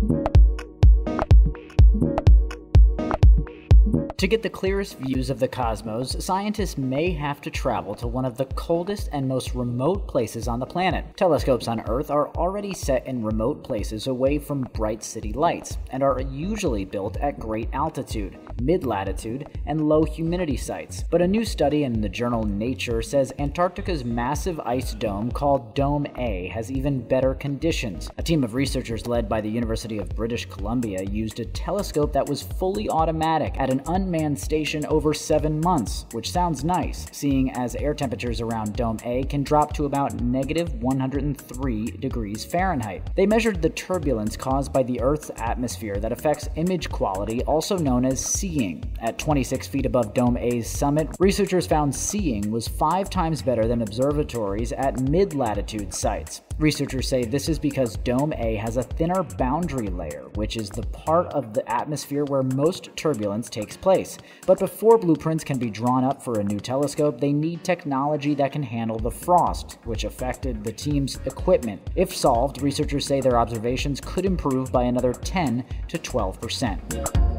you To get the clearest views of the cosmos, scientists may have to travel to one of the coldest and most remote places on the planet. Telescopes on Earth are already set in remote places away from bright city lights, and are usually built at great altitude, mid latitude, and low humidity sites. But a new study in the journal Nature says Antarctica's massive ice dome called Dome A has even better conditions. A team of researchers led by the University of British Columbia used a telescope that was fully automatic at an un unmanned station over seven months, which sounds nice, seeing as air temperatures around Dome A can drop to about negative 103 degrees Fahrenheit. They measured the turbulence caused by the Earth's atmosphere that affects image quality, also known as seeing. At 26 feet above Dome A's summit, researchers found seeing was five times better than observatories at mid latitude sites. Researchers say this is because Dome A has a thinner boundary layer, which is the part of the atmosphere where most turbulence takes place. But before blueprints can be drawn up for a new telescope, they need technology that can handle the frost, which affected the team's equipment. If solved, researchers say their observations could improve by another 10 to 12 percent.